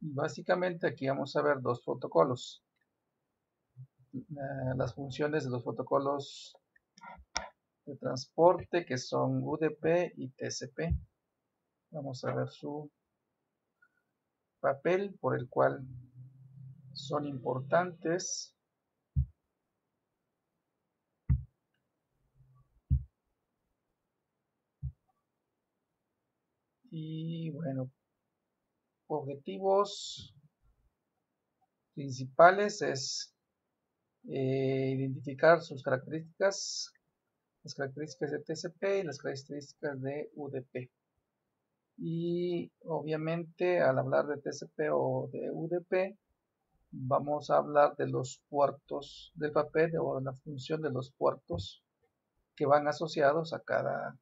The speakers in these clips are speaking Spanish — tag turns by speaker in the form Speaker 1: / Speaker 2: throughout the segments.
Speaker 1: Básicamente aquí vamos a ver dos protocolos. Eh, las funciones de los protocolos de transporte que son UDP y TCP. Vamos a ver su papel por el cual son importantes. Y bueno, objetivos principales es eh, identificar sus características, las características de TCP y las características de UDP. Y obviamente al hablar de TCP o de UDP, vamos a hablar de los puertos del papel o de la función de los puertos que van asociados a cada,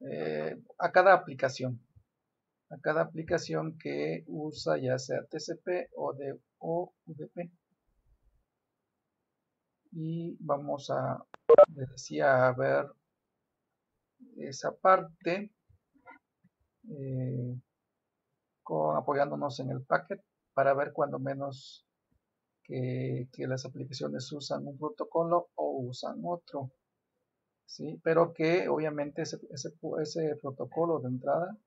Speaker 1: eh, a cada aplicación a cada aplicación que usa ya sea TCP o, de, UDP. Y vamos a, decía, a ver esa parte eh, con, apoyándonos en el packet para ver cuando menos que, las aplicaciones usan un protocolo o usan otro. ¿sí? Pero que obviamente ese, ese protocolo de entrada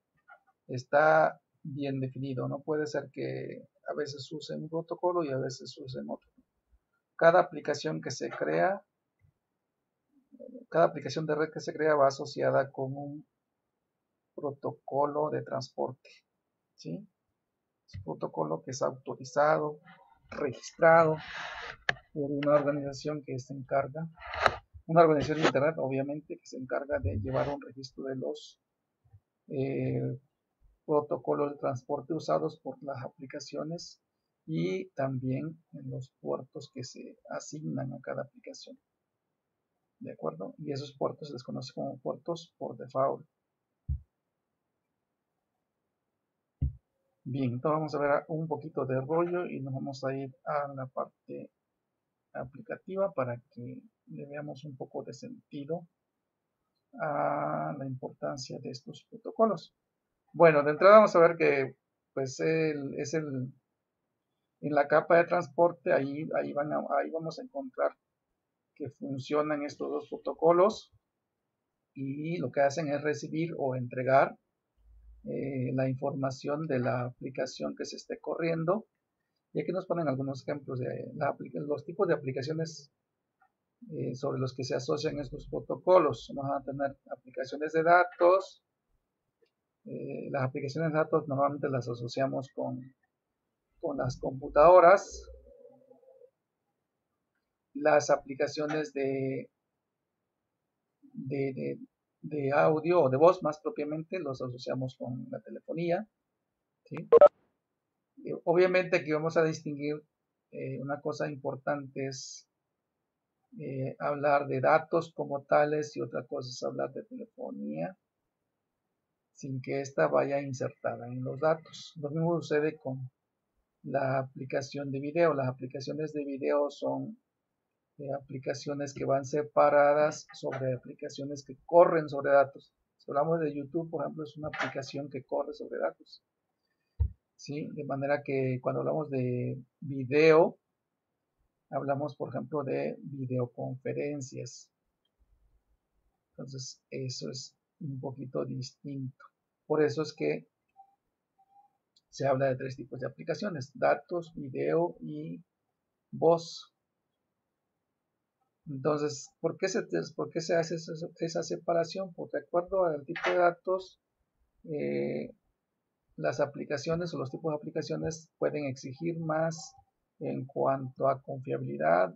Speaker 1: está bien definido. No puede ser que a veces usen un protocolo y a veces usen otro. Cada aplicación que se crea, cada aplicación de red que se crea va asociada con un protocolo de transporte. ¿sí? Es un protocolo que es autorizado, registrado por una organización que se encarga, una organización de Internet obviamente que se encarga de llevar un registro de los eh, protocolos de transporte usados por las aplicaciones y también en los puertos que se asignan a cada aplicación. ¿De acuerdo? Y esos puertos se les conoce como puertos por default. Bien, entonces vamos a ver un poquito de rollo y nos vamos a ir a la parte aplicativa para que le veamos un poco de sentido a la importancia de estos protocolos. Bueno, de entrada vamos a ver que pues es el en la capa de transporte ahí ahí van ahí vamos a encontrar que funcionan estos dos protocolos y lo que hacen es recibir o entregar eh, la información de la aplicación que se esté corriendo y aquí nos ponen algunos ejemplos de los tipos de aplicaciones eh, sobre los que se asocian estos protocolos. Vamos a tener aplicaciones de datos, eh, las aplicaciones de datos normalmente las asociamos con, con las computadoras. Las aplicaciones de, de, de, audio o de voz más propiamente los asociamos con la telefonía. Obviamente aquí vamos a distinguir eh, una cosa importante es eh, hablar de datos como tales y otra cosa es hablar de telefonía sin que ésta vaya insertada en los datos. Lo mismo sucede con la aplicación de video. Las aplicaciones de video son eh, aplicaciones que van separadas sobre aplicaciones que corren sobre datos. Si hablamos de YouTube, por ejemplo, es una aplicación que corre sobre datos. ¿Sí? De manera que cuando hablamos de video, hablamos, por ejemplo, de videoconferencias. Entonces, eso es un poquito distinto. Por eso es que se habla de tres tipos de aplicaciones, datos, video y voz. Entonces, ¿por qué se, por qué se hace esa, separación? Porque de acuerdo al tipo de datos, eh, las aplicaciones o los tipos de aplicaciones pueden exigir más en cuanto a confiabilidad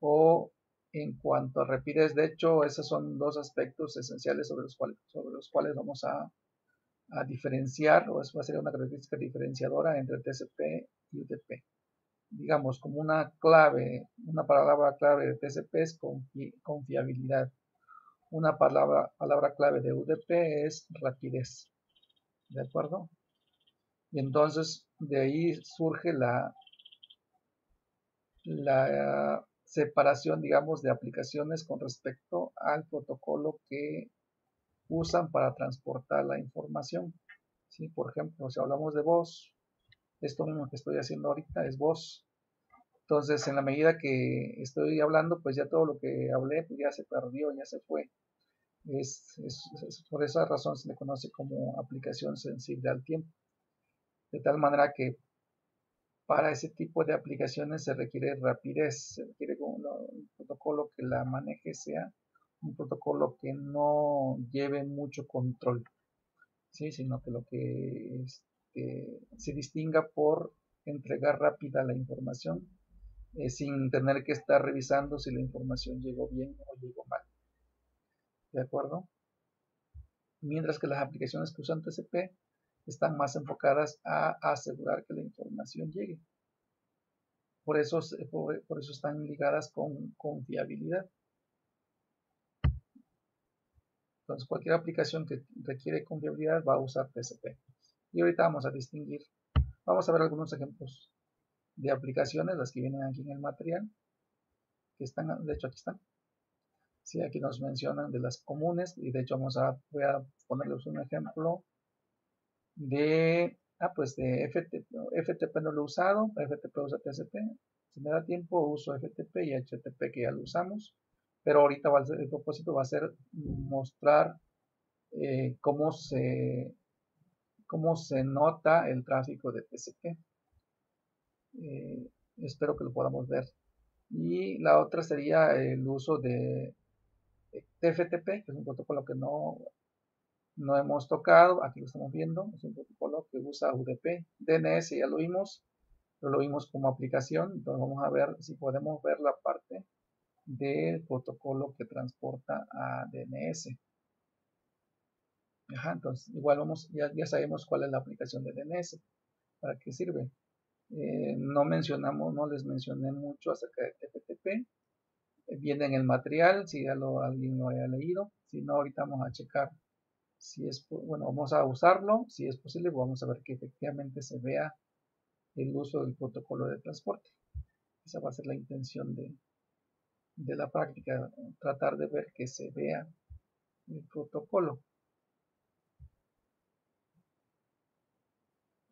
Speaker 1: o en cuanto a rapidez. De hecho, esos son dos aspectos esenciales sobre los cuales, sobre los cuales vamos a, diferenciar, o eso va a ser una característica diferenciadora entre TCP y UDP. Digamos, como una clave, una palabra clave de TCP es confiabilidad. Una palabra, palabra clave de UDP es rapidez. ¿De acuerdo? Y entonces de ahí surge la, la separación, digamos, de aplicaciones con respecto al protocolo que usan para transportar la información. ¿Sí? Por ejemplo, si hablamos de voz, Esto mismo que estoy haciendo ahorita es voz. Entonces, en la medida que estoy hablando, pues ya todo lo que hablé pues ya se perdió, ya se fue. Es, por esa razón se le conoce como aplicación sensible al tiempo. De tal manera que para ese tipo de aplicaciones se requiere rapidez, se requiere un protocolo que la maneje sea un protocolo que no lleve mucho control, ¿sí? sino que lo que este, se distinga por entregar rápida la información eh, sin tener que estar revisando si la información llegó bien o llegó mal. ¿De acuerdo? Mientras que las aplicaciones que usan TCP están más enfocadas a asegurar que la información llegue. Por eso, por, eso están ligadas con confiabilidad. Entonces, cualquier aplicación que requiere confiabilidad va a usar TCP. Y ahorita vamos a distinguir, vamos a ver algunos ejemplos de aplicaciones, las que vienen aquí en el material, que están, de hecho aquí están. Sí, aquí nos mencionan de las comunes y de hecho vamos a, voy a ponerles un ejemplo de, ah, pues de FTP, FTP no lo he usado, FTP usa TCP, si me da tiempo uso FTP y HTTP que ya lo usamos, pero ahorita va a ser, el propósito va a ser mostrar eh, cómo se cómo se nota el tráfico de TCP. Eh, espero que lo podamos ver. Y la otra sería el uso de TFTP, que es un protocolo que no, no hemos tocado, aquí lo estamos viendo, es un protocolo que usa UDP, DNS ya lo vimos, lo vimos como aplicación, entonces vamos a ver si podemos ver la parte del protocolo que transporta a DNS. entonces igual vamos, ya, ya sabemos cuál es la aplicación de DNS, para qué sirve. Eh, no mencionamos, no les mencioné mucho acerca de TFTP. Eh, viene en el material, si ya alguien lo haya leído. Si no, ahorita vamos a checar si es, bueno, vamos a usarlo. Si es posible, vamos a ver que efectivamente se vea el uso del protocolo de transporte. Esa va a ser la intención de, de la práctica, tratar de ver que se vea el protocolo.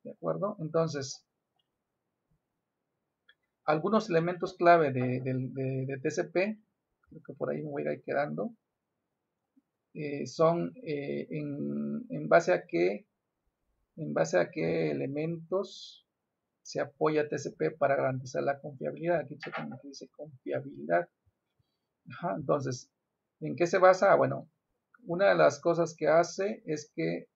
Speaker 1: ¿De acuerdo? Entonces, algunos elementos clave de, TCP, creo que por ahí me voy a ir quedando, eh, son eh, en, base a qué en base a qué elementos se apoya TCP para garantizar la confiabilidad. Aquí dice confiabilidad. entonces, ¿en qué se basa? Bueno, una de las cosas que hace es que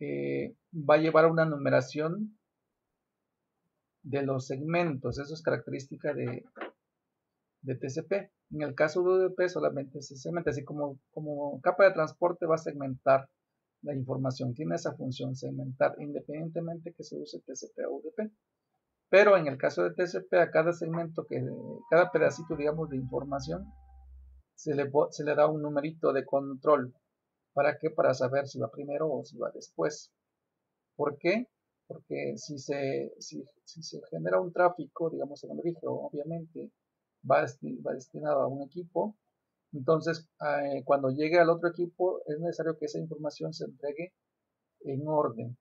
Speaker 1: eh, va a llevar una numeración de los segmentos. Eso es característica de, de TCP. En el caso de UDP solamente se segmenta, así como, como capa de transporte va a segmentar la información. Tiene esa función, segmentar, independientemente que se use TCP o UDP. Pero en el caso de TCP, a cada segmento, que cada pedacito, digamos, de información, se le, se le da un numerito de control. ¿Para qué? Para saber si va primero o si va después. ¿Por qué? porque si se, si, se genera un tráfico, digamos en origen, obviamente va, va destinado a un equipo, entonces eh, cuando llegue al otro equipo es necesario que esa información se entregue en orden,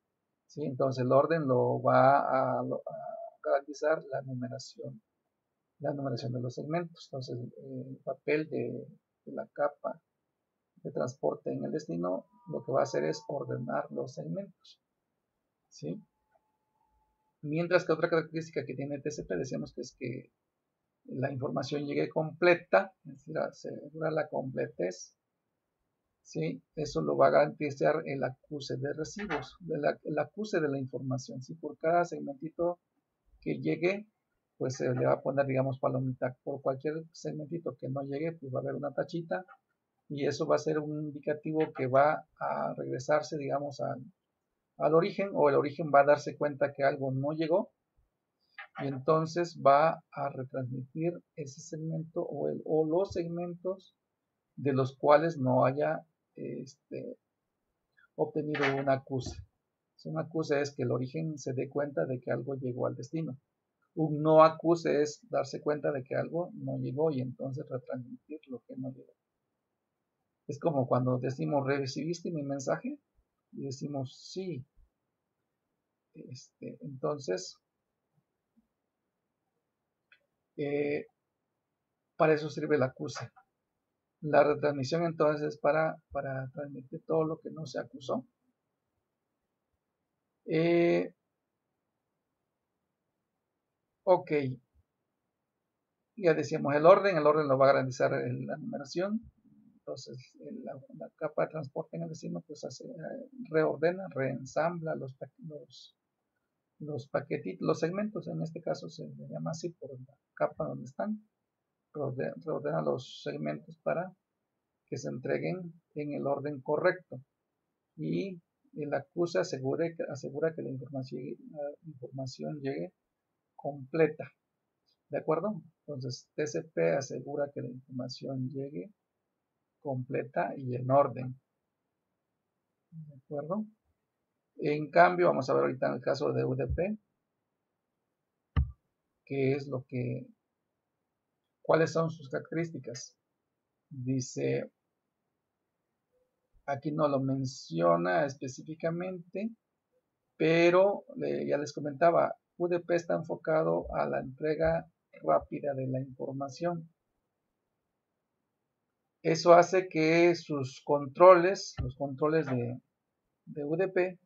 Speaker 1: ¿sí? entonces el orden lo va a, garantizar la numeración, la numeración de los segmentos, entonces el papel de, de la capa de transporte en el destino lo que va a hacer es ordenar los segmentos. ¿sí? Mientras que otra característica que tiene TCP, decíamos que es que la información llegue completa, es decir, asegura la completez. ¿sí? Eso lo va a garantizar el acuse de recibos, el acuse de la información. ¿sí? Por cada segmentito que llegue, pues se le va a poner, digamos, palomita. Por cualquier segmentito que no llegue, pues va a haber una tachita y eso va a ser un indicativo que va a regresarse, digamos, al, al origen o el origen va a darse cuenta que algo no llegó y entonces va a retransmitir ese segmento o, el, o los segmentos de los cuales no haya este, obtenido un acuse. Un acuse es que el origen se dé cuenta de que algo llegó al destino. Un no acuse es darse cuenta de que algo no llegó y entonces retransmitir lo que no llegó. Es como cuando decimos, ¿recibiste mi mensaje? y decimos sí. Este, entonces, eh, para eso sirve la acuse. La retransmisión entonces es para, para transmitir todo lo que no se acusó. Eh, ok. Ya decíamos el orden, el orden lo va a garantizar la numeración. Entonces la, capa de transporte en el destino pues hace, eh, reordena, reensambla los, los, los paquetitos, los segmentos, en este caso se llama así por la capa donde están reordena los segmentos para que se entreguen en el orden correcto y el acuse asegure, asegura que la información, la información llegue completa. ¿De acuerdo? Entonces, TCP asegura que la información llegue completa y en orden. ¿De acuerdo? En cambio, vamos a ver ahorita en el caso de UDP, que es lo que ¿Cuáles son sus características? Dice, aquí no lo menciona específicamente, pero ya les comentaba, UDP está enfocado a la entrega rápida de la información. Eso hace que sus controles, los controles de UDP,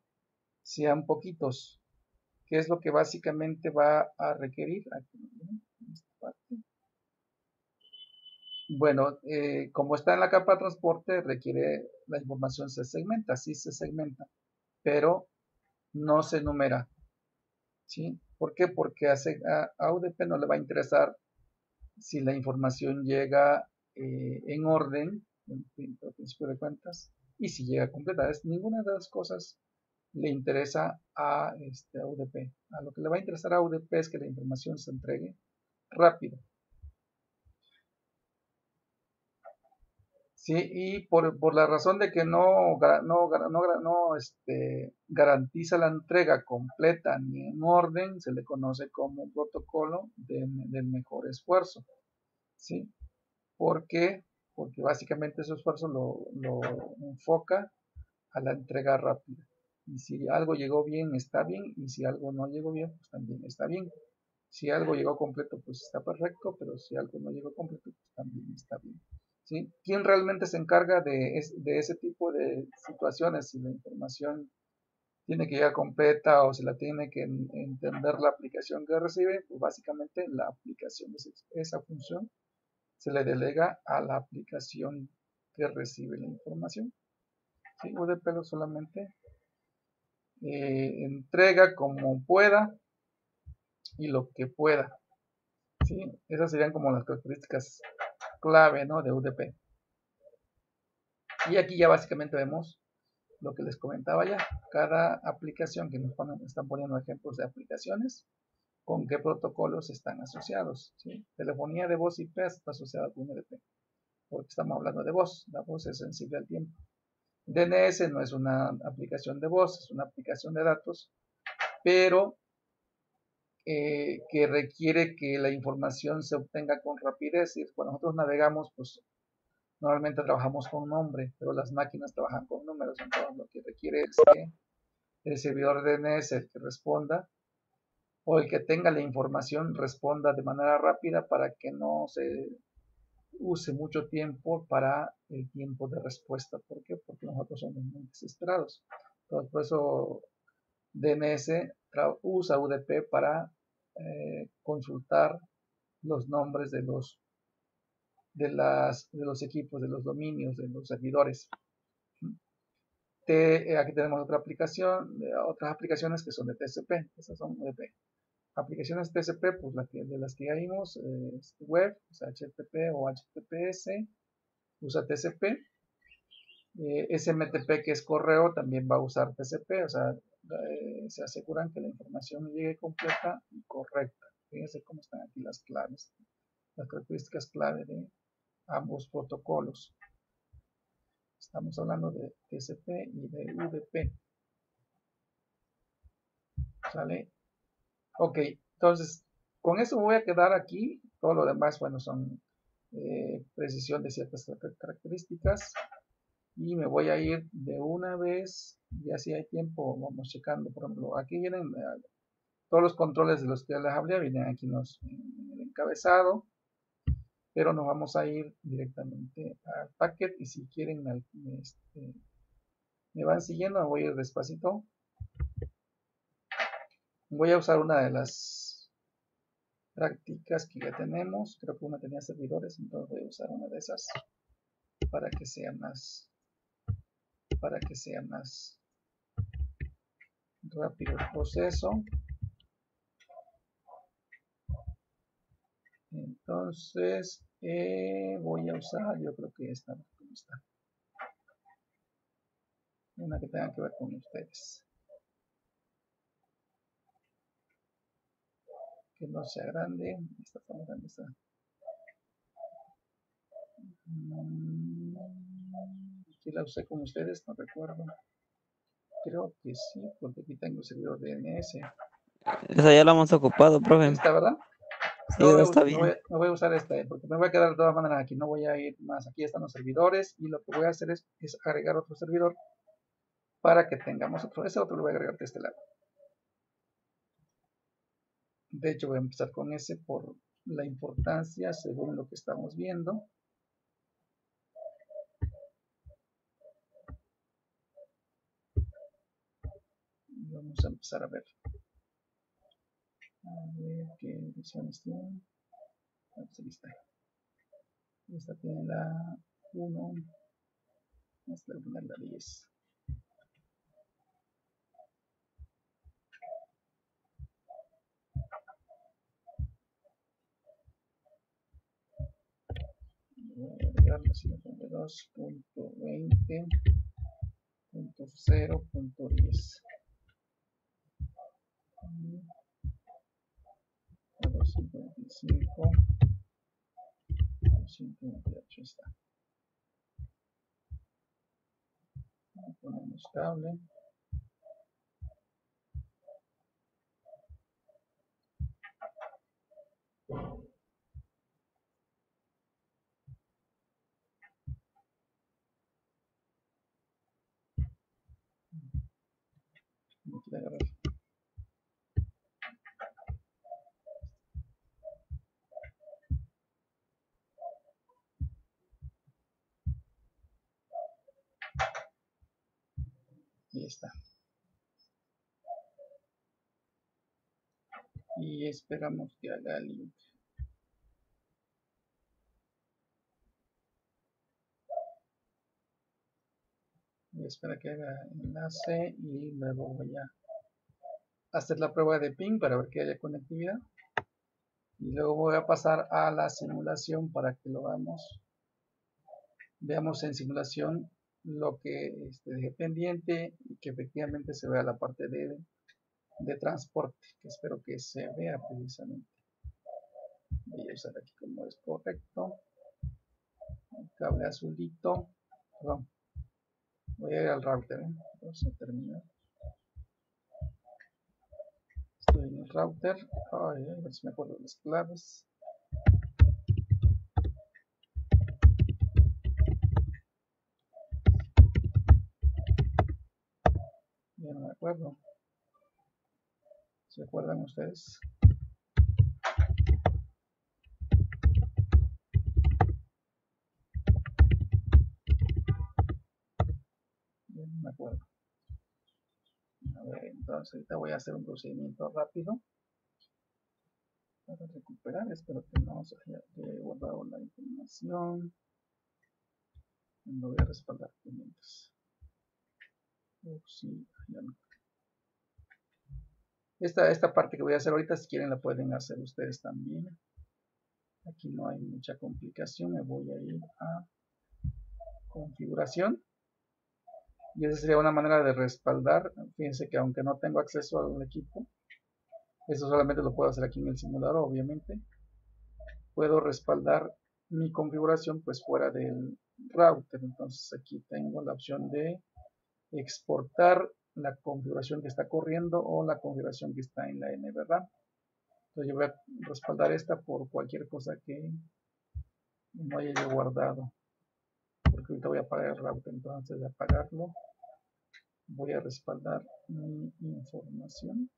Speaker 1: sean poquitos. ¿Qué es lo que básicamente va a requerir? En. Bueno, eh, como está en la capa de transporte, requiere la información se segmenta, sí se segmenta, pero no se numera. ¿Sí? ¿Por qué? Porque a, UDP no le va a interesar si la información llega eh, en orden, en principio de cuentas, y si llega completa. Es, ninguna de las cosas le interesa a, este, UDP. A lo que le va a interesar a UDP es que la información se entregue rápido. ¿sí? Y por, la razón de que no, no, no, este, garantiza la entrega completa ni en orden, se le conoce como un protocolo del mejor esfuerzo, ¿sí? ¿Por qué? Porque básicamente ese esfuerzo lo, lo enfoca a la entrega rápida. Y si algo llegó bien, está bien, y si algo no llegó bien, pues también está bien. Si algo llegó completo, pues está perfecto, pero si algo no llegó completo, pues también está bien. ¿Quién realmente se encarga de, ese tipo de situaciones? Si la información tiene que llegar completa o si la tiene que entender la aplicación que recibe, pues básicamente la aplicación, esa función se le delega a la aplicación que recibe la información. ¿Sí? UDP solamente eh, entrega como pueda y lo que pueda. ¿sí? Esas serían como las características clave ¿no? de UDP. Y aquí ya básicamente vemos lo que les comentaba ya. Cada aplicación que nos están poniendo ejemplos de aplicaciones, con qué protocolos están asociados. Telefonía de voz IP está asociada con UDP, porque estamos hablando de voz. La voz es sensible al tiempo. DNS no es una aplicación de voz, es una aplicación de datos, pero eh, que requiere que la información se obtenga con rapidez. Y cuando nosotros navegamos, pues normalmente trabajamos con nombre, pero las máquinas trabajan con números. Entonces lo que requiere es que el servidor DNS, el que responda, o el que tenga la información, responda de manera rápida para que no se use mucho tiempo para el tiempo de respuesta. ¿Por qué? Porque nosotros somos muy desesperados. Entonces, por eso DNS usa UDP para eh, consultar los nombres de los de, las, de los equipos, de los dominios, de los servidores. Eh, aquí tenemos otra aplicación, otras aplicaciones que son de TCP, esas son UDP. Aplicaciones TCP, pues de las que ya vimos, web, o sea, HTTP o HTTPS, usa TCP. Eh, SMTP, que es correo, también va a usar TCP, o sea, eh, se aseguran que la información llegue completa y correcta. Fíjense cómo están aquí las claves, las características clave de ambos protocolos. Estamos hablando de TCP y de UDP. ¿Sale? Ok, entonces, con eso voy a quedar aquí. Todo lo demás, bueno, son eh, precisión de ciertas características. y me voy a ir de una vez y así hay tiempo vamos checando por ejemplo aquí vienen eh, todos los controles de los que les hablé vienen aquí en, el encabezado pero nos vamos a ir directamente al packet y si quieren este, me van siguiendo voy a ir despacito voy a usar una de las prácticas que ya tenemos creo que una tenía servidores entonces voy a usar una de esas para que sea más para que sea más rápido el proceso. Entonces eh, voy a usar, yo creo que esta, está? Una que tenga que ver con ustedes. Que no sea grande. Esta está grande, está. Mm, si la usé con ustedes, no recuerdo. Creo que sí, porque aquí tengo el servidor DNS.
Speaker 2: Esa ya la hemos ocupado, profe.
Speaker 1: ¿Está verdad?
Speaker 2: Sí, está bien.
Speaker 1: No voy, a usar esta, eh, porque me voy a quedar de todas maneras aquí. No voy a ir más. Aquí están los servidores y lo que voy a hacer es, es agregar otro servidor para que tengamos otro. Ese otro lo voy a agregar de este lado. De hecho, voy a empezar con ese por la importancia según lo que estamos viendo. vamos a empezar a ver. A ver qué ediciones tiene. Ah, pues está. Esta tiene la 1. Esta voy a poner la 10. Voy a agregar la 52.20.0.10. 255 228 está ponemos cable y está. Y esperamos que haga el link espera que haga enlace y luego voy a hacer la prueba de ping para ver que haya conectividad. Y luego voy a pasar a la simulación para que lo veamos. Veamos en simulación lo que este, deje pendiente y que efectivamente se vea la parte de, de transporte, que espero que se vea precisamente. Voy a usar aquí como es correcto. El cable azulito. Perdón. Voy a ir al router. ¿eh? Vamos a terminar. Estoy en el router. Ay, a ver si me acuerdo de las claves. Acuerdo. ¿Se acuerdan ustedes? Bien, me acuerdo. A ver, entonces ahorita voy a hacer un procedimiento rápido para recuperar. Espero que no se haya guardado la información. No voy a respaldar ya no. Esta, esta parte que voy a hacer ahorita, si quieren la pueden hacer ustedes también. Aquí no hay mucha complicación. Me voy a ir a configuración. Y esa sería una manera de respaldar. Fíjense que aunque no tengo acceso al equipo, eso solamente lo puedo hacer aquí en el simulador, obviamente. Puedo respaldar mi configuración pues fuera del router. Entonces aquí tengo la opción de exportar la configuración que está corriendo o la configuración que está en la N, ¿verdad? Entonces yo voy a respaldar esta por cualquier cosa que no haya yo guardado. Porque ahorita voy a apagar el router, entonces de apagarlo voy a respaldar mi información.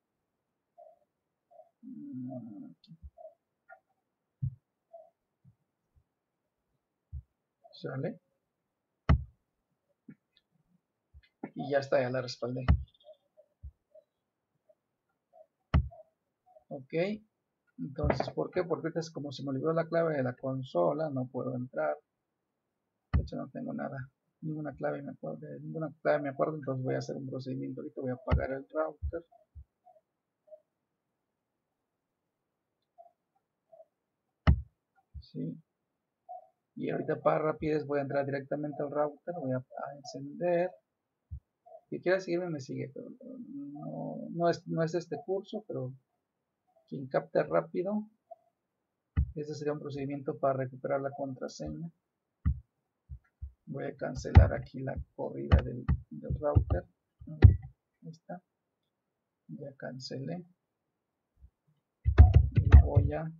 Speaker 1: Sale. Y ya está, ya la respaldé. Ok. Entonces, ¿por qué? Porque es como se me olvidó la clave de la consola, no puedo entrar. De hecho, no tengo nada, ninguna clave me acuerdo, ninguna clave me acuerdo, entonces voy a hacer un procedimiento. Ahorita voy a apagar el router. ¿Sí? Y ahorita para rapidez voy a entrar directamente al router, voy a, encender. Si quiere seguirme, me sigue, pero no, no, es, no es este curso, pero quien capte rápido, este sería un procedimiento para recuperar la contraseña. Voy a cancelar aquí la corrida del, router. Ahí está. Ya cancelé. Y voy a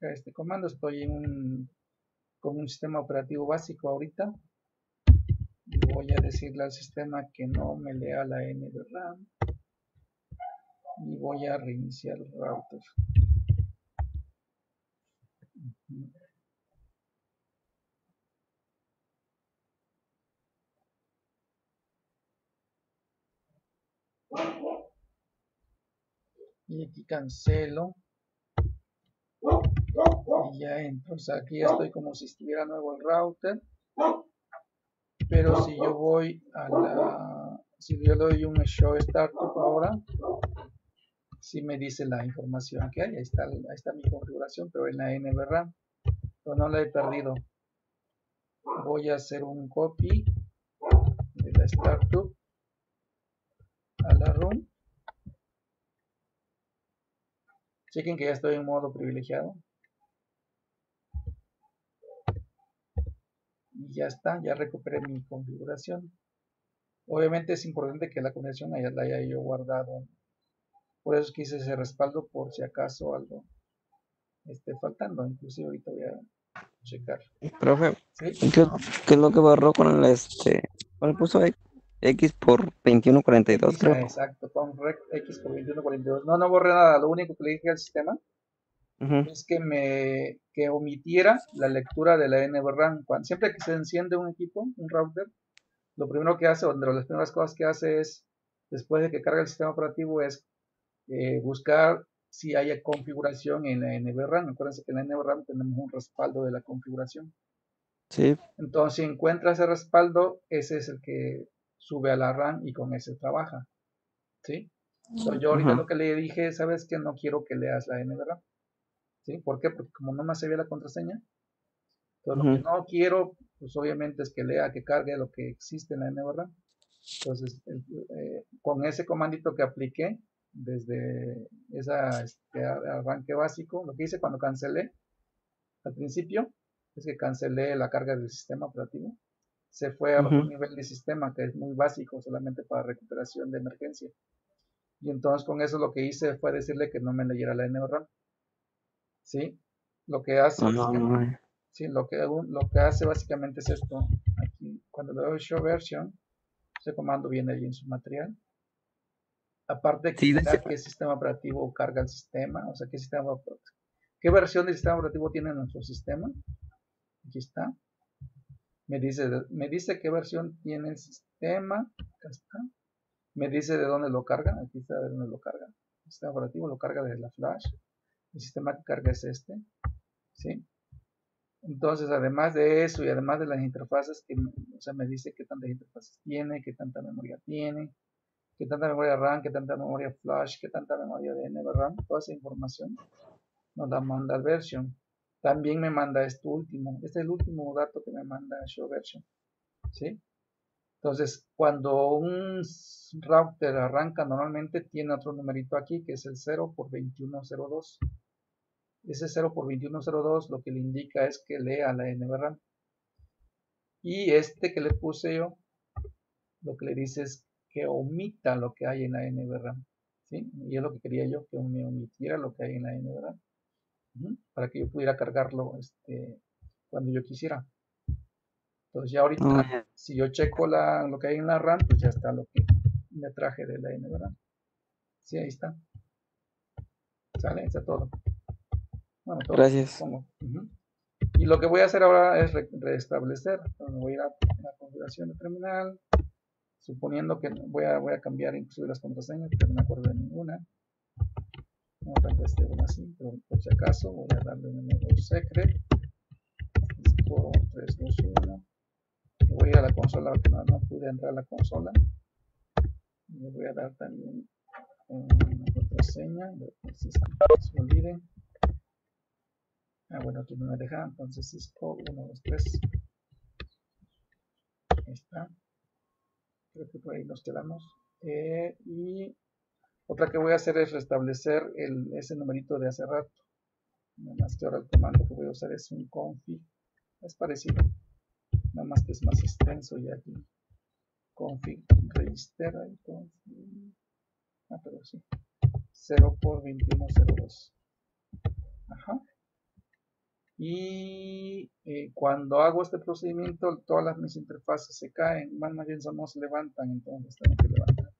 Speaker 1: este comando. Estoy en un, con un sistema operativo básico ahorita. Voy a decirle al sistema que no me lea la N de RAM. Y voy a reiniciar el router. Y aquí cancelo y ya entonces aquí ya estoy como si estuviera nuevo el router. Pero si yo voy a la si yo doy un show startup ahora si me dice la información que hay. Ahí está, ahí está mi configuración pero en la NVRAM pero no la he perdido. Voy a hacer un copy de la startup a la room chequen que ya estoy en modo privilegiado y ya está, ya recuperé mi configuración. Obviamente es importante que la configuración la haya yo guardado. Por eso quise ese respaldo por si acaso algo esté faltando. Inclusive ahorita voy a checar.
Speaker 2: Profe, ¿qué, es lo que borró con el este? ¿Cuál puso X por 2142 creo?
Speaker 1: Exacto, con X por 2142. No, no borré nada. Lo único que le dije al sistema es que me que omitiera la lectura de la NVRAM. Cuando, siempre que se enciende un equipo, un router, lo primero que hace, o de las primeras cosas que hace es, después de que carga el sistema operativo, es eh, buscar si hay configuración en la NVRAM. Acuérdense que en la NVRAM tenemos un respaldo de la configuración.
Speaker 2: Sí.
Speaker 1: Entonces, si encuentra ese respaldo, ese es el que sube a la RAM y con ese trabaja. ¿Sí? yo ahorita lo que le dije, sabes que no quiero que leas la NVRAM. ¿Sí? ¿Por qué? Porque como no me ve la contraseña, lo que no quiero, pues obviamente es que lea, que cargue lo que existe en la NVRAM. Entonces, eh, con ese comandito que apliqué desde ese este, arranque básico, lo que hice cuando cancelé al principio es que cancelé la carga del sistema operativo. Se fue a un nivel de sistema que es muy básico, solamente para recuperación de emergencia. Y entonces con eso lo que hice fue decirle que no me leyera la NVRAM. ¿Sí? Lo que hace, sí, lo que, lo que hace básicamente es esto. Aquí, cuando le doy show version, ese comando viene ahí en su material. Aparte que qué sistema operativo carga el sistema, o sea, qué sistema qué versión del sistema operativo tiene nuestro sistema. Aquí está. Me dice, me dice qué versión tiene el sistema. Acá está. Me dice de dónde lo carga. Aquí está de dónde lo carga. El sistema operativo lo carga desde la flash el sistema que carga es este, ¿sí? Entonces, además de eso y además de las interfaces, que o sea, me dice qué tantas interfaces tiene, qué tanta memoria tiene, qué tanta memoria RAM, qué tanta memoria flash, qué tanta memoria de NVRAM, toda esa información nos la manda al version. También me manda esto último, este es el último dato que me manda show version, ¿sí? Entonces, cuando un router arranca, normalmente tiene otro numerito aquí, que es el 0 por 2102. Ese 0 por 2102 lo que le indica es que lea la NVRAM. Y este que le puse yo, lo que le dice es que omita lo que hay en la NVRAM. ¿sí? Y es lo que quería yo, que me omitiera lo que hay en la NVRAM. para que yo pudiera cargarlo este, cuando yo quisiera. Entonces ya ahorita, si yo checo la, lo que hay en la RAM, pues ya está lo que me traje de la N, ¿verdad? Sí, ahí está. Sale, está todo.
Speaker 2: Bueno, todo Gracias.
Speaker 1: Y lo que voy a hacer ahora es restablecer. voy a ir a la configuración de terminal, suponiendo que voy a, voy a cambiar inclusive las contraseñas, pero no me acuerdo de ninguna. No tanto este una así, pero por si acaso voy a darle un nuevo secret. 3, 2, 1 voy a la consola porque no, no pude entrar a la consola. Le voy a dar también una contraseña si se olviden. Ah bueno aquí no me deja entonces Cisco 1 2 3 ahí está. Creo que por ahí nos quedamos. Eh, y otra que voy a hacer es restablecer el, ese numerito de hace rato. Nada más que ahora el comando que voy a usar es un config. Es parecido nada más que es más extenso y aquí. Config register ah pero sí. 0 por 2102 ajá. Y eh, cuando hago este procedimiento todas las mis interfaces se caen. Más bien no se levantan. Entonces tengo que levantar.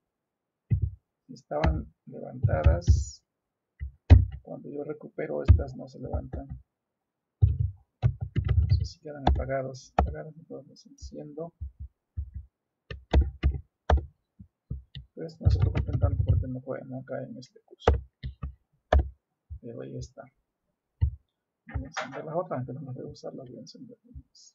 Speaker 1: Estaban levantadas cuando yo recupero estas no se levantan si quedan apagados, apagados entonces enciendo. Pues no se preocupen tanto porque no pueden, no cae en este curso. Pero ahí está. Voy a encender las otras, antes no voy a usarlas, voy a encender unas.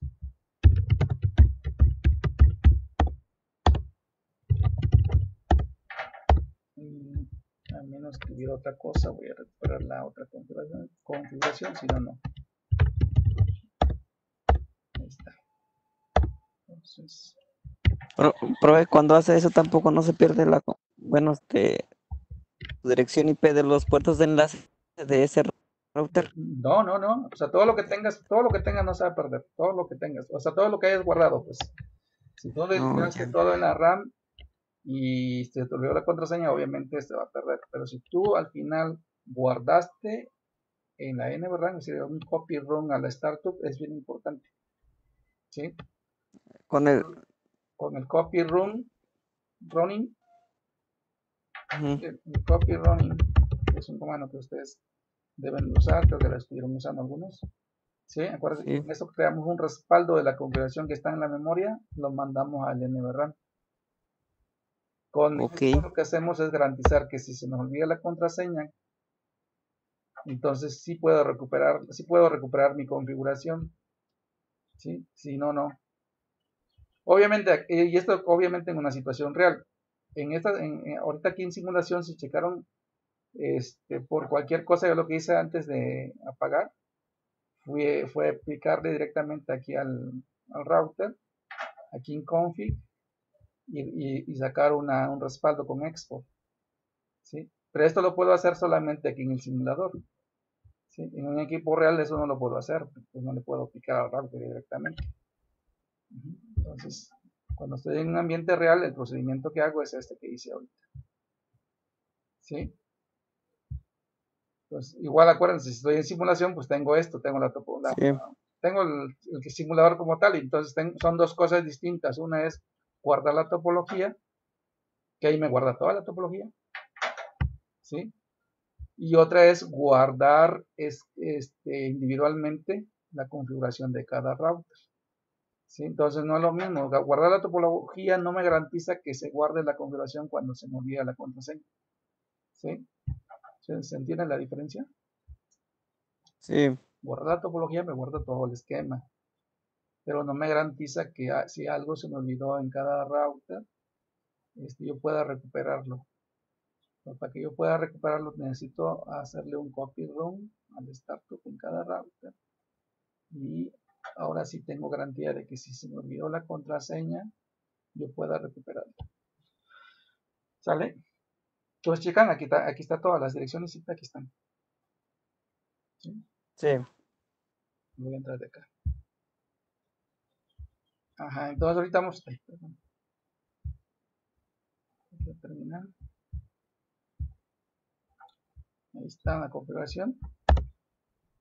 Speaker 1: a menos que hubiera otra cosa, voy a recuperar la otra configuración, configuración si no, no.
Speaker 2: Pero, cuando hace eso tampoco no se pierde la bueno este dirección IP de los puertos de enlace de ese router.
Speaker 1: No, no, no. O sea, todo lo que tengas, todo lo que tengas no se va a perder. Todo lo que tengas. O sea, todo lo que hayas guardado, pues. Si tú le que todo en la RAM y se te olvidó la contraseña, obviamente se va a perder. Pero si tú al final guardaste en la N, ¿verdad? Es decir, un copy run a la startup es bien importante. ¿Sí?
Speaker 2: Con el,
Speaker 1: con el copy run running. el, copy running es un comando que ustedes deben usar, creo que lo estuvieron usando algunos. ¿Sí? Acuérdense que con eso creamos un respaldo de la configuración que está en la memoria, lo mandamos al NVRAM. Con esto lo que hacemos es garantizar que si se nos olvida la contraseña, entonces sí puedo recuperar, sí puedo recuperar mi configuración. ¿Sí? Si no, no. Obviamente, eh, y esto obviamente en una situación real. En esta, en, ahorita aquí en simulación se checaron este, por cualquier cosa, yo lo que hice antes de apagar fue, fue aplicarle directamente aquí al, router, aquí en config, y, sacar una, un respaldo con export. ¿sí? Pero esto lo puedo hacer solamente aquí en el simulador. ¿sí? En un equipo real eso no lo puedo hacer, pues no le puedo aplicar al router directamente. Entonces, cuando estoy en un ambiente real, el procedimiento que hago es este que hice ahorita. ¿Sí? Pues igual acuérdense, si estoy en simulación, pues tengo esto, tengo la topología. Tengo el, simulador como tal, y entonces son dos cosas distintas. Una es guardar la topología, que ahí me guarda toda la topología. ¿Sí? Y otra es guardar este, individualmente la configuración de cada router. Entonces no es lo mismo. Guardar la topología no me garantiza que se guarde la configuración cuando se me olvida la contraseña. ¿Sí? ¿Se entiende la diferencia?
Speaker 2: Sí.
Speaker 1: Guardar la topología me guarda todo el esquema. Pero no me garantiza que ah, si algo se me olvidó en cada router, este, yo pueda recuperarlo. para que yo pueda recuperarlo necesito hacerle un copy run al startup en cada router y ahora sí tengo garantía de que si se me olvidó la contraseña, yo pueda recuperarla. ¿Sale? Entonces, checan, aquí está, aquí está todas las direcciones, aquí están.
Speaker 2: ¿Sí?
Speaker 1: Voy a entrar de acá. Ajá, entonces ahorita vamos. Ay, perdón. Voy a terminar. Ahí está la configuración.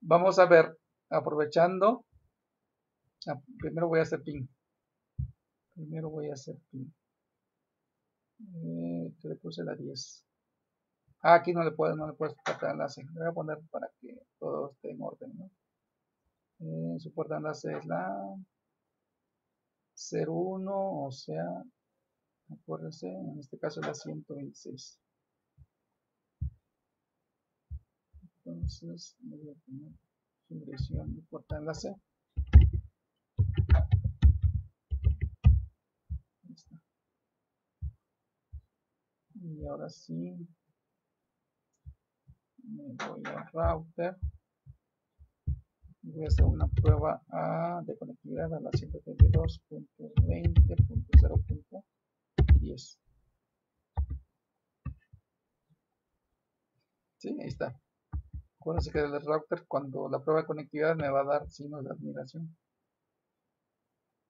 Speaker 1: Vamos a ver, aprovechando, ah, primero voy a hacer ping. Primero voy a hacer ping. Eh, le puse la 10. Ah, aquí no le puedo, no le puedo soportar enlace. Le voy a poner para que todo esté en orden, ¿no? Eh, su puerta enlace es la 01, o sea, acuérdense, en este caso es la 126. Entonces, voy a poner su dirección de puerta enlace. Y ahora sí, me voy al router. Voy a hacer una prueba de conectividad a la 132.20.0.10 sí, ahí está. Acuérdense que el router cuando la prueba de conectividad me va a dar signos de admiración.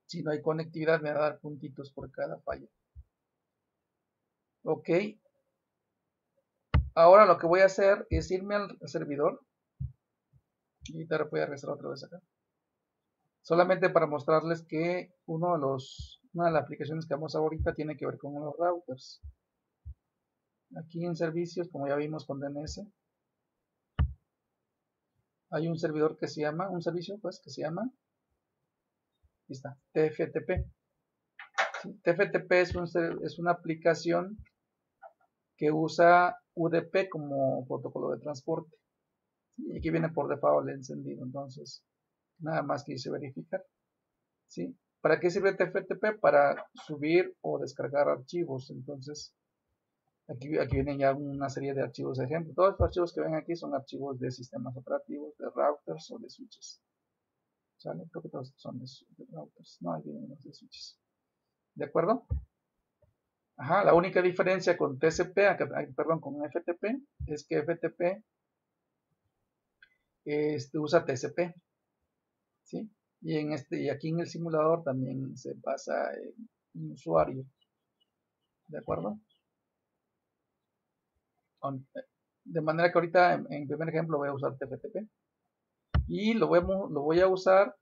Speaker 1: Si no hay conectividad me va a dar puntitos por cada falla ok. Ahora lo que voy a hacer es irme al servidor. Y te voy a regresar otra vez acá. Solamente para mostrarles que uno de los una de las aplicaciones que vamos a ahorita tiene que ver con los routers. Aquí en servicios como ya vimos con DNS hay un servidor que se llama un servicio pues que se llama está TFTP TFTP es, un, es una aplicación que usa UDP como protocolo de transporte y aquí viene por default encendido entonces nada más que hice verificar ¿sí? ¿para qué sirve TFTP? para subir o descargar archivos entonces aquí, aquí vienen ya una serie de archivos de ejemplo todos los archivos que ven aquí son archivos de sistemas operativos de routers o de switches ¿sale? creo que todos son de, routers no, aquí vienen los de switches ¿de acuerdo? Ajá, la única diferencia con TCP, perdón, con FTP, es que FTP este, usa TCP. ¿sí? Y, en este, y aquí en el simulador también se basa en un usuario. ¿De acuerdo? De manera que ahorita en, primer ejemplo voy a usar TFTP. Y lo voy, lo voy a usar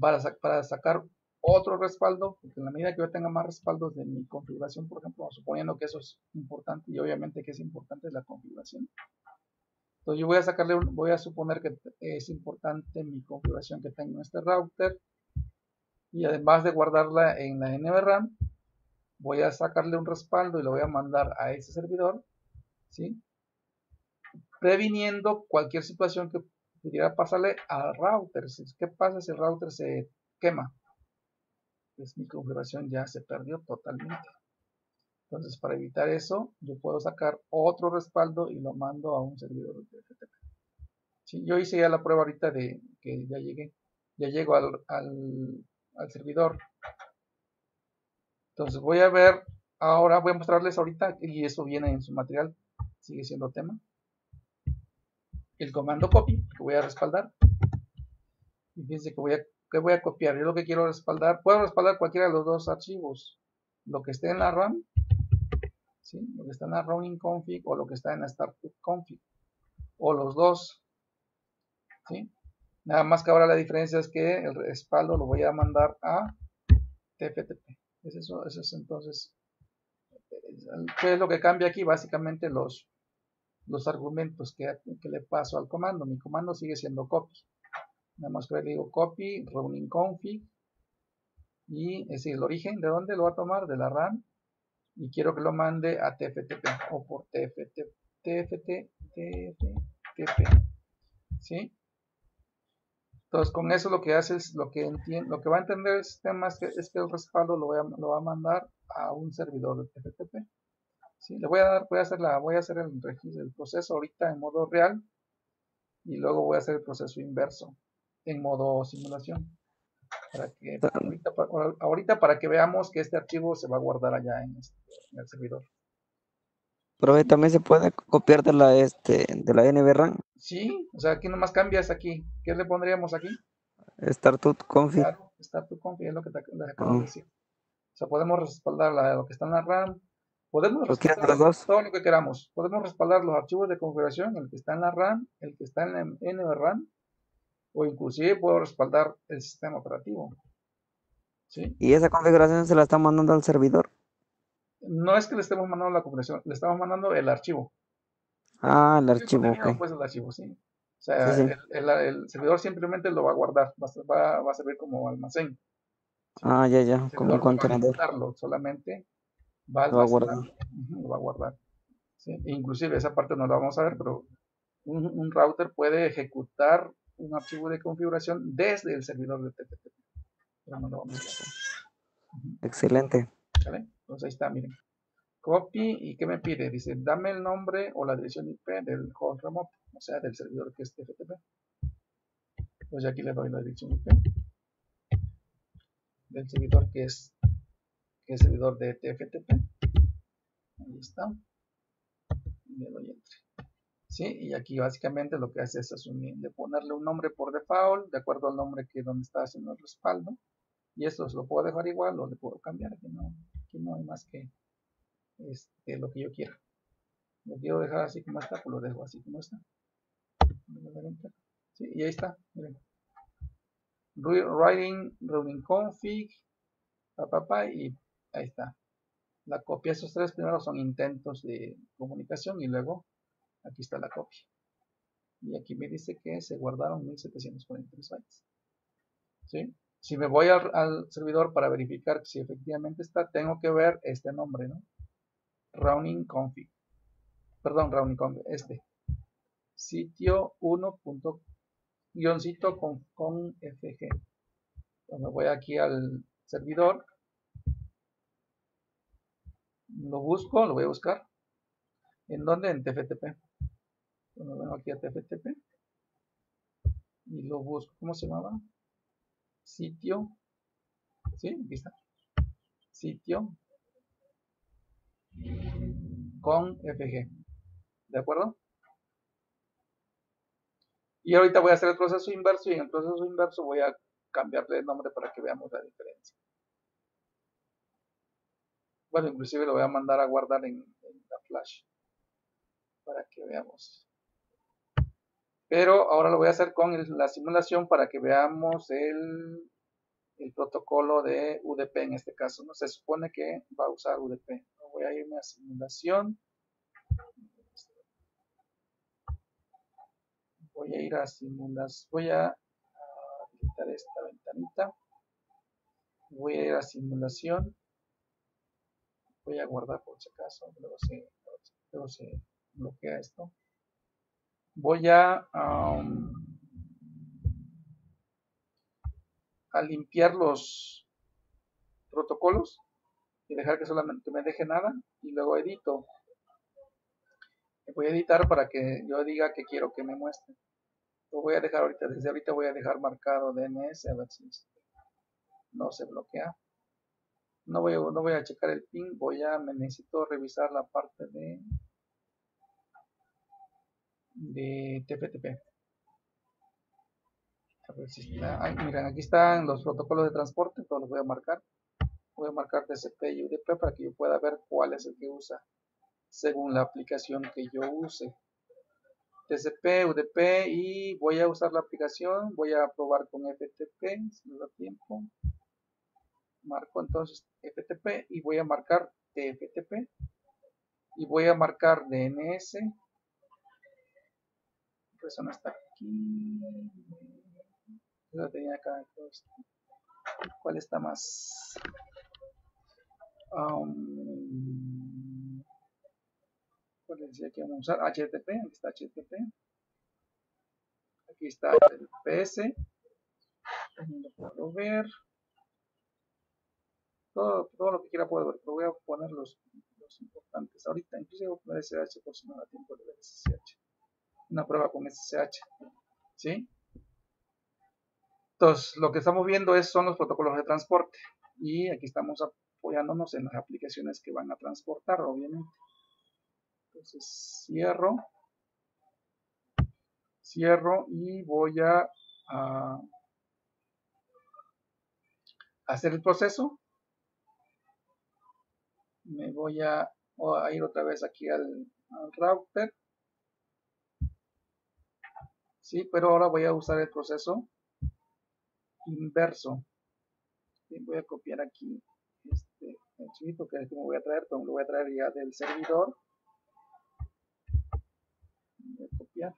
Speaker 1: para, para sacar otro respaldo, porque en la medida que yo tenga más respaldos de mi configuración, por ejemplo, suponiendo que eso es importante, y obviamente que es importante la configuración, entonces yo voy a sacarle, voy a suponer que es importante mi configuración que tengo en este router. Y además de guardarla en la NVRAM, voy a sacarle un respaldo y lo voy a mandar a ese servidor. ¿sí? Previniendo cualquier situación que pudiera pasarle al router. ¿Qué pasa si el router se quema? Pues mi configuración ya se perdió totalmente. Entonces, para evitar eso, yo puedo sacar otro respaldo y lo mando a un servidor de FTP. ¿Sí? Yo hice ya la prueba ahorita de que ya llegué, ya llego al, al, servidor. Entonces voy a ver, ahora voy a mostrarles ahorita, y eso viene en su material, sigue siendo tema. El comando copy, que voy a respaldar. Y fíjense que voy a, que voy a copiar. Yo lo que quiero respaldar, puedo respaldar cualquiera de los dos archivos. Lo que esté en la RAM lo que está en la running config o lo que está en la startup config, o los dos, ¿sí? Nada más que ahora la diferencia es que el respaldo lo voy a mandar a TFTP. Es eso, eso es entonces, ¿qué es lo que cambia aquí? Básicamente los, los argumentos que, que, le paso al comando. Mi comando sigue siendo copy. Más que le digo copy, running config, y es decir, el origen, ¿de dónde lo va a tomar? De la RAM y quiero que lo mande a TFTP o por TFT, TFT, TFTP. ¿Sí? Entonces, con eso lo que hace es, lo que entiende, lo que va a entender el sistema es que, es que el respaldo lo, voy a, lo va a mandar a un servidor de TFTP. ¿Sí? Le voy a dar, voy a hacer la, voy a hacer el proceso ahorita en modo real y luego voy a hacer el proceso inverso en modo simulación. Para que, ahorita, para que veamos que este archivo se va a guardar allá en, este, el servidor.
Speaker 2: Pero también se puede copiar de la este de la NVRAM.
Speaker 1: Sí, o sea, aquí nomás cambias aquí. ¿Qué le pondríamos aquí?
Speaker 2: Startup config.
Speaker 1: Claro, startup config es lo que te, acabo de ah. decir. O sea, podemos respaldar la, lo que está en la RAM Podemos respaldar
Speaker 2: los dos.
Speaker 1: todo lo que queramos. Podemos respaldar los archivos de configuración, el que está en la RAM, el que está en la NVRAM, o inclusive puedo respaldar el sistema operativo. ¿Sí?
Speaker 2: Y esa configuración se la está mandando al servidor.
Speaker 1: No es que le estemos mandando la configuración, le estamos mandando el archivo.
Speaker 2: Ah, el archivo,
Speaker 1: pues el archivo, sí. O sea,
Speaker 2: Sí, sí.
Speaker 1: El, el- el servidor simplemente lo va a guardar, va va- va a servir como almacén.
Speaker 2: Ah, ya, ya, como
Speaker 1: servidor
Speaker 2: un
Speaker 1: no va a
Speaker 2: contenedor.
Speaker 1: solamente va a
Speaker 2: Lo va a
Speaker 1: almacenar.
Speaker 2: guardar.
Speaker 1: Lo va a guardar. Inclusive esa parte no la vamos a ver, pero un, un router puede ejecutar un archivo de configuración desde el servidor de TTP. Pero no lo vamos a ver. Ujú,
Speaker 2: Excelente.
Speaker 1: ¿sale? Entonces ahí está, miren. Copy y ¿qué me pide? Dice, dame el nombre o la dirección IP del host remoto, o sea, del servidor que es TFTP. Pues aquí le doy la dirección IP del servidor que es, que es servidor de TFTP. Ahí está. Y le doy enter. ¿Sí? Y aquí básicamente lo que hace es asumir, de ponerle un nombre por default, de acuerdo al nombre que donde está haciendo el respaldo. Y esto lo puedo dejar igual o le puedo cambiar. Aquí no, aquí no hay más que este, lo que yo quiera. Lo quiero dejar así como está, pues lo dejo así como está. Sí, y ahí está, miren. Writing, routing config, pa, pa, pa, y ahí está. La copia, esos tres primeros son intentos de comunicación y luego aquí está la copia. Y aquí me dice que se guardaron 1743 bytes. ¿Sí? Si me voy al, servidor para verificar si efectivamente está, tengo que ver este nombre, ¿no? Rounding config. Perdón, rounding config, este. Sitio 1. guioncito con, FG. Me voy aquí al servidor. Lo busco, lo voy a buscar. ¿En dónde? En TFTP. Bueno, vengo aquí a TFTP. Y lo busco. ¿Cómo se llamaba? Sitio. Sí, aquí está. Sitio con FG. ¿De acuerdo? Y ahorita voy a hacer el proceso inverso y en el proceso inverso voy a cambiarle el nombre para que veamos la diferencia. Bueno, inclusive lo voy a mandar a guardar en, en la flash para que veamos. Pero ahora lo voy a hacer con la simulación para que veamos el, el protocolo de UDP en este caso. ¿no? Se supone que va a usar UDP. Voy a irme a simulación. Voy a ir a simulas. Voy a quitar esta ventanita. Voy a ir a simulación. Voy a guardar por si acaso. Luego se, luego se bloquea esto. Voy a, a limpiar los protocolos y dejar que solamente me deje nada y luego edito. Voy a editar para que yo diga que quiero que me muestre. Lo voy a dejar ahorita desde ahorita voy a dejar marcado DNS a ver si no se bloquea. No voy no voy a checar el ping voy a me necesito revisar la parte de de TFTP a ver si está. ay, miren aquí están los protocolos de transporte todos los voy a marcar. Voy a marcar TCP y UDP para que yo pueda ver cuál es el que usa según la aplicación que yo use. TCP, UDP y voy a usar la aplicación. Voy a probar con FTP si me da tiempo. Marco entonces FTP y voy a marcar TFTP y voy a marcar DNS eso no está aquí lo tenía acá. ¿cuál está más? Um, ¿Cuál decía que vamos a usar? HTTP, aquí está HTTP. Aquí está HTTPS. También lo puedo ver. Todo, todo lo que quiera puedo ver, pero voy a poner los, los importantes. Ahorita incluso voy a poner SSH por si no da tiempo de ver SSH. Una prueba con SSH. ¿Sí? Entonces, lo que estamos viendo es, son los protocolos de transporte. Y aquí estamos apoyándonos en las aplicaciones que van a transportar, obviamente. Entonces, cierro. Cierro y voy a, hacer el proceso. Me Voy a ir otra vez aquí al, router. Sí, pero ahora voy a usar el proceso inverso. voy a copiar aquí este archivito que es que me voy a traer, pero lo voy a traer ya del servidor. Voy a copiar.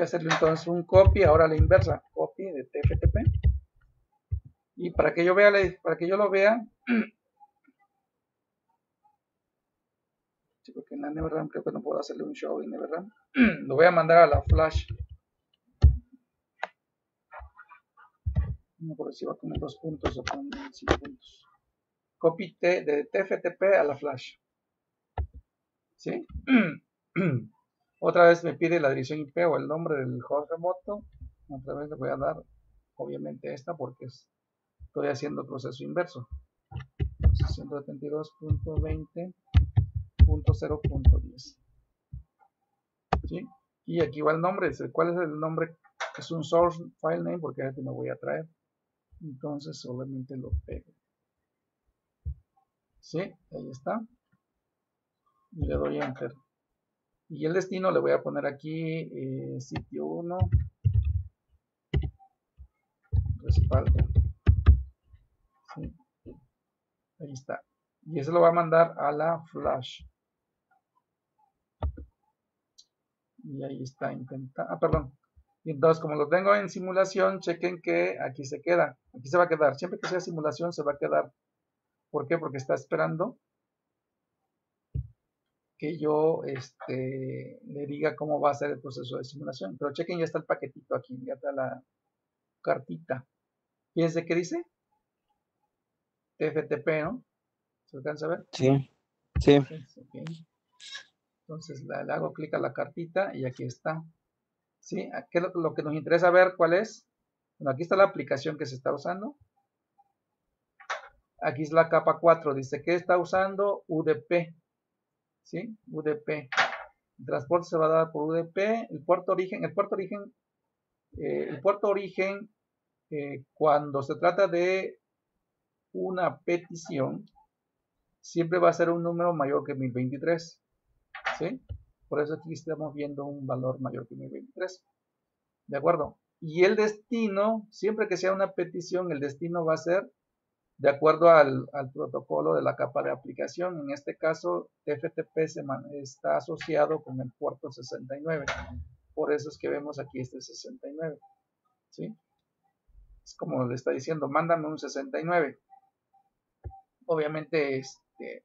Speaker 1: Hacerle entonces un copy, ahora la inversa, copy de TFTP. Y para que yo vea, para que yo lo vea, porque en la NeverRAM creo que no puedo hacerle un show en NeverRAM. Lo voy a mandar a la flash. No por si va con dos puntos o con cinco puntos. Copy T de TFTP a la flash. ¿Sí? Otra vez me pide la dirección IP o el nombre del host remoto. Otra vez le voy a dar, obviamente, esta porque estoy haciendo proceso inverso. 172.20 0.10 ¿Sí? Y aquí va el nombre. ¿Cuál es el nombre? Es un source file name porque este me voy a traer. Entonces solamente lo pego. ¿Sí? Ahí está. Y le doy enter. Y el destino le voy a poner aquí eh, sitio 1. Respaldo. Ahí está. Y eso lo va a mandar a la flash. Y ahí está intenta ah perdón. Y entonces como lo tengo en simulación chequen que aquí se queda aquí se va a quedar. Siempre que sea simulación se va a quedar. ¿por qué? porque está esperando que yo este, le diga cómo va a ser el proceso de simulación. Pero chequen ya está el paquetito aquí ya está la cartita. Fíjense qué dice. TFTP ¿no? ¿se alcanza a ver?
Speaker 2: sí sí
Speaker 1: entonces le, hago clic a la cartita y aquí está. ¿Sí? Aquí lo, lo, que nos interesa ver cuál es. Bueno, aquí está la aplicación que se está usando. Aquí es la capa 4. Dice que está usando UDP. ¿Sí? UDP. El transporte se va a dar por UDP. El puerto origen. El puerto origen. Eh, el puerto origen. Eh, cuando se trata de una petición. Siempre va a ser un número mayor que 1023. ¿Sí? Por eso aquí estamos viendo un valor mayor que 1023. ¿De acuerdo? Y el destino, siempre que sea una petición, el destino va a ser de acuerdo al, protocolo de la capa de aplicación. En este caso, FTP se está asociado con el puerto 69. Por eso es que vemos aquí este 69. ¿sí? Es como le está diciendo, mándame un 69. Obviamente, este,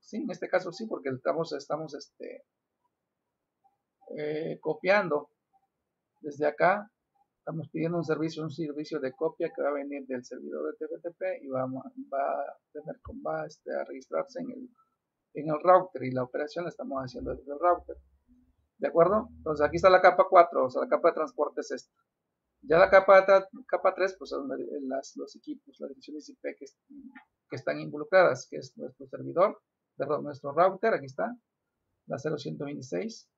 Speaker 1: sí, en este caso sí, porque estamos, estamos este, eh, copiando desde acá. Estamos pidiendo un servicio, un servicio de copia que va a venir del servidor de TFTP y va, a tener va, este, registrarse en el, en el router y la operación la estamos haciendo desde el router. ¿De acuerdo? Entonces aquí está la capa 4, o sea, la capa de transporte es esta. Ya la capa, capa 3, pues son las, los equipos, las direcciones IP que, están involucradas, que es nuestro servidor, perdón, nuestro router, aquí está, la 0126,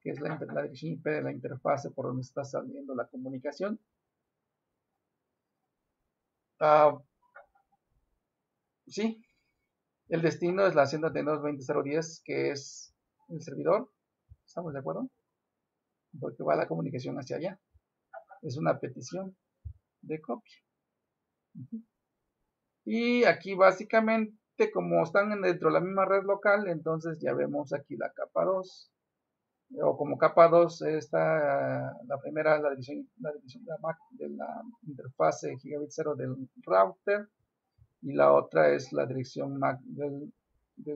Speaker 1: que es la, dirección IP de la interfase por donde está saliendo la comunicación. Uh, sí, el destino es la 132.20.010, que es el servidor. ¿Estamos de acuerdo? Porque va la comunicación hacia allá. Es una petición de copia. Y aquí básicamente, como están dentro de la misma red local, entonces ya vemos aquí la capa 2. O como capa 2 está la primera, la dirección, la dirección de, la, interfase gigabit 0 del router. Y la otra es la dirección MAC del,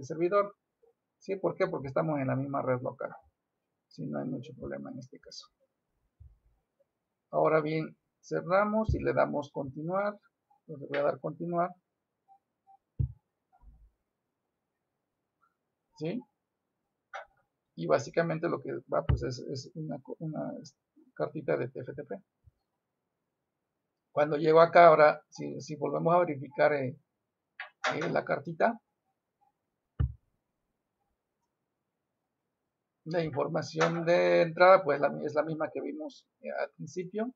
Speaker 1: servidor. ¿Sí? ¿Por qué? Porque estamos en la misma red local. Si no hay mucho problema en este caso. Ahora bien, cerramos y le damos continuar. Le voy a dar continuar. ¿sí? y básicamente lo que va pues es, una, cartita de TFTP cuando llego acá ahora si, volvemos a verificar eh, eh, la cartita la información de entrada pues es la misma que vimos eh, al principio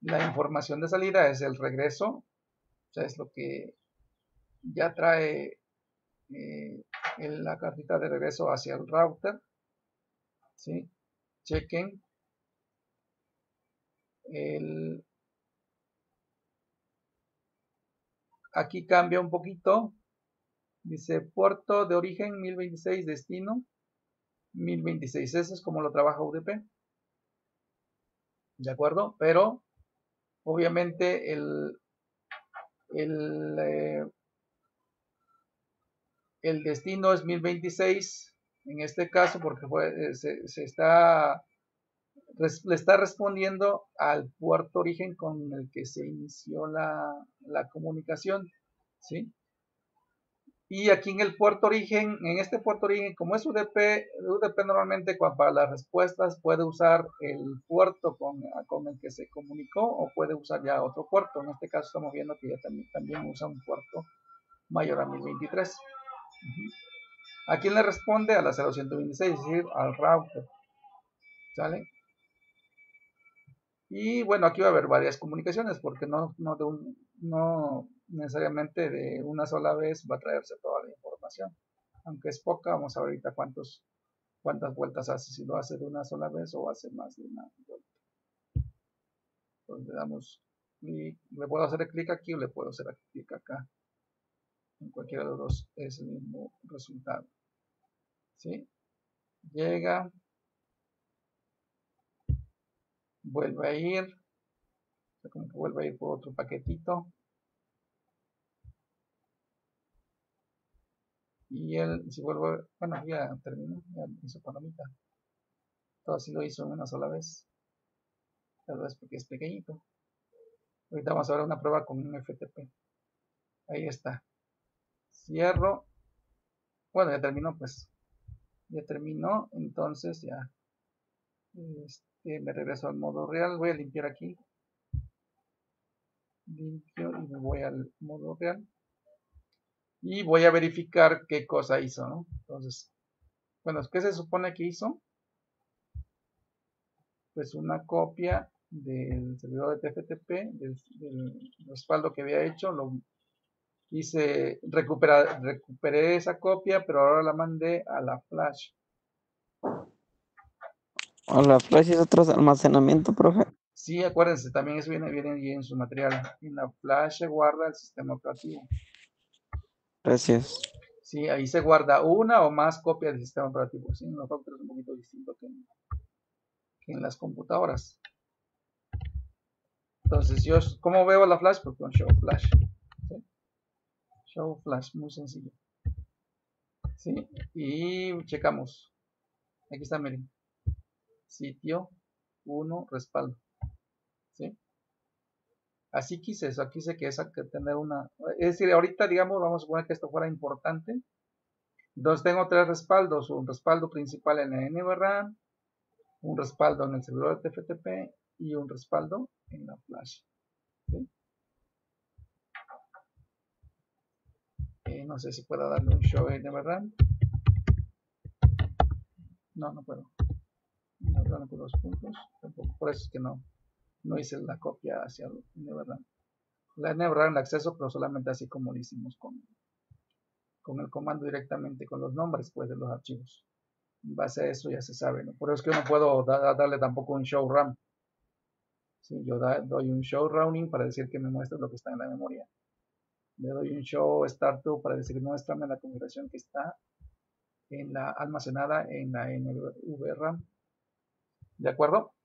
Speaker 1: la información de salida es el regreso es lo que ya trae eh, la cartita de regreso hacia el router. ¿sí? Chequen el, aquí cambia un poquito. Dice puerto de origen 1026, destino 1026. Eso es como lo trabaja UDP. ¿De acuerdo? Pero obviamente el, el, eh, el destino es 1026 en este caso porque eh, se, se, está le está respondiendo al puerto origen con el que se inició la, la comunicación, ¿sí? Y aquí en el puerto origen, en este puerto origen, como es UDP, UDP normalmente para las respuestas puede usar el puerto con, con, el que se comunicó o puede usar ya otro puerto. En este caso estamos viendo que ya también, también usa un puerto mayor a 1023. ¿A quién le responde? A la 0126, es decir, al router. ¿Sale? Y bueno, aquí va a haber varias comunicaciones porque no, no, de un, no necesariamente de una sola vez va a traerse toda la información. Aunque es poca, vamos a ver ahorita cuántos, cuántas vueltas hace, si lo hace de una sola vez o hace más de una vuelta. Entonces le damos le puedo hacer clic aquí o le puedo hacer clic acá. En cualquiera de los dos es el mismo resultado. ¿Sí? Llega, vuelve a ir, como que vuelve a ir por otro paquetito. Y él, si vuelvo, bueno, ya terminó, ya hizo palomita. Todo así lo hizo una sola vez. Tal vez porque es pequeñito. Ahorita vamos a ver una prueba con un FTP. Ahí está. Cierro. Bueno, ya terminó, pues. Ya terminó, entonces ya. Este, me regreso al modo real. Voy a limpiar aquí. Limpio y me voy al modo real y voy a verificar qué cosa hizo, ¿no? Entonces, bueno, ¿qué se supone que hizo? Pues una copia del servidor de TFTP, del, respaldo que había hecho, lo hice, recuperar, recuperé esa copia, pero ahora la mandé a la flash.
Speaker 2: ¿A la flash es otro almacenamiento, profe?
Speaker 1: Sí, acuérdense, también eso viene, viene en su material. En la flash se guarda el sistema operativo.
Speaker 2: Gracias.
Speaker 1: Sí, ahí se guarda una o más copias del sistema operativo. Sí, en los es un poquito distinto que en, las computadoras. Entonces, yo, ¿cómo veo la flash? Pues con show flash. Show flash, muy sencillo. ¿Sí? Y checamos. Aquí está, miren. Sitio 1, respaldo. ¿Sí? Así quise eso, quise que esa que tener una, es decir, ahorita digamos, vamos a suponer que esto fuera importante. Entonces tengo tres respaldos, un respaldo principal en el NVRAM, un respaldo en el servidor de TFTP y un respaldo en la flash. Eh, no sé si puedo darle un show en NVRAM. No, no puedo. No, no puedo los puntos. por eso es que no no hice la copia hacia Neverland. La Neverland acceso, pero solamente así como lo hicimos con, con el comando directamente con los nombres pues, de los archivos. En base a eso ya se sabe. Por eso es que yo no puedo darle tampoco un show RAM. Sí, yo doy un show rounding para decir que me muestre lo que está en la memoria. Le doy un show start para decir muéstrame la configuración que está en la almacenada en la NVRAM. ¿De acuerdo?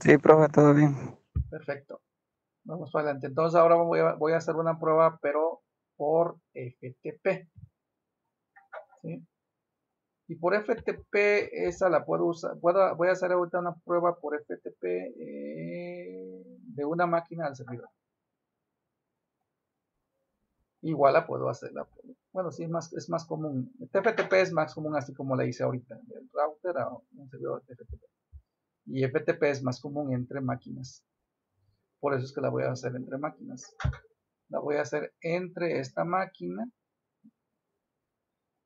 Speaker 2: Sí, profe, todo bien.
Speaker 1: Perfecto. Vamos para adelante. Entonces ahora voy a, voy a hacer una prueba, pero por FTP. ¿Sí? Y por FTP, esa la puedo usar. Puedo, voy a hacer ahorita una prueba por FTP eh, de una máquina al servidor. Igual la puedo hacer. bueno, sí, es más, es más común. TFTP es más común así como la hice ahorita. Del router a un servidor de TFTP y FTP es más común entre máquinas. Por eso es que la voy a hacer entre máquinas. La voy a hacer entre esta máquina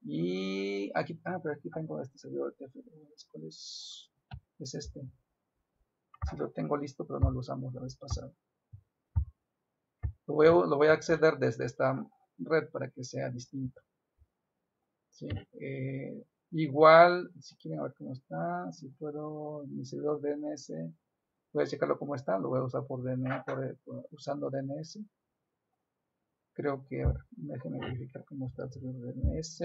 Speaker 1: y aquí, ah, pero aquí tengo este servidor. ¿Cuál es? Es este. Si lo tengo listo, pero no lo usamos la vez pasada. lo voy, a acceder desde esta red para que sea distinto. Eh, igual, si quieren ver cómo está, si puedo, mi servidor DNS, voy a checarlo cómo está, lo voy a usar por DNS, usando DNS. Creo que, déjenme verificar cómo está el servidor DNS.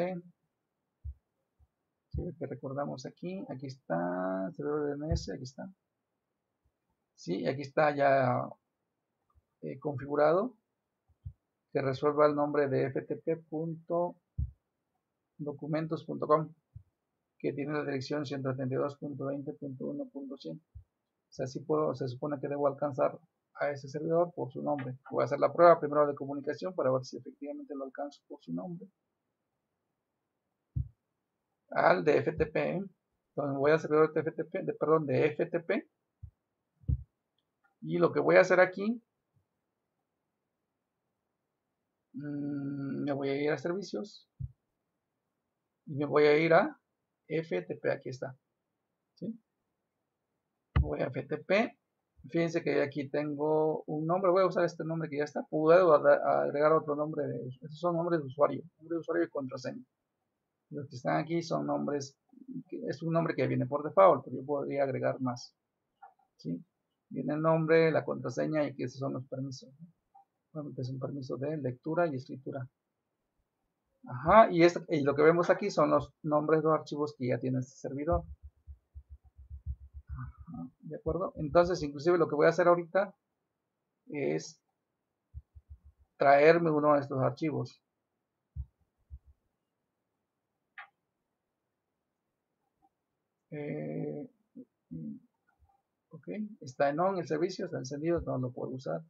Speaker 1: que recordamos aquí, aquí está, servidor DNS, aquí está. Sí, aquí está ya eh, configurado que resuelva el nombre de ftp.documentos.com que tiene la dirección 132.20.1.100 o sea, así puedo, se supone que debo alcanzar a ese servidor por su nombre. Voy a hacer la prueba primero de comunicación para ver si efectivamente lo alcanzo por su nombre. Al de FTP entonces voy al servidor de FTP, de, perdón, de FTP y lo que voy a hacer aquí Mm, me voy a ir a servicios y me voy a ir a FTP, aquí está. Voy a FTP. Fíjense que aquí tengo un nombre, voy a usar este nombre que ya está. Puedo agregar otro nombre, de, estos son nombres de usuario, nombre de usuario y contraseña. Los que están aquí son nombres, es un nombre que viene por default, pero yo podría agregar más. Viene el nombre, la contraseña y que esos son los permisos es un permiso de lectura y escritura. Ajá, y, y lo que vemos aquí son los nombres de los archivos que ya tiene este servidor. ¿De acuerdo? Entonces, inclusive lo que voy a hacer ahorita es traerme uno de estos archivos. Eh, ok, está en on el servicio, está encendido, no lo puedo usar.